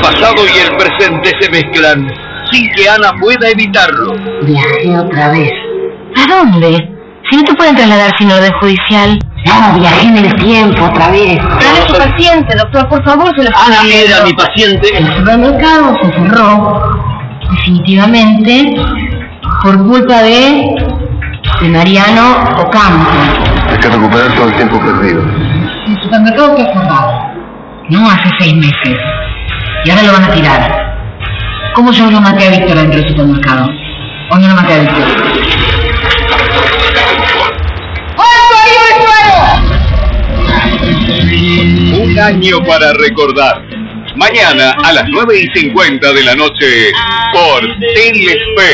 pasado y el presente se mezclan sin que Ana pueda evitarlo. Viajé otra vez. ¿A dónde? Si no te pueden trasladar sin orden judicial. No, viajé en el tiempo otra vez. Pero es su paciente, doctor, por favor, se lo Ana era mi paciente. El supermercado se cerró. Definitivamente, por culpa de, de Mariano Ocampo. Hay que recuperar todo el tiempo perdido. El supermercado que cerrado. No hace seis meses. Y ahora lo van a tirar. ¿Cómo yo lo maté a Víctor dentro del supermercado? ¿O no lo maté a Víctor? Un año para recordar. Mañana a las 9 y 50 de la noche por Telespe.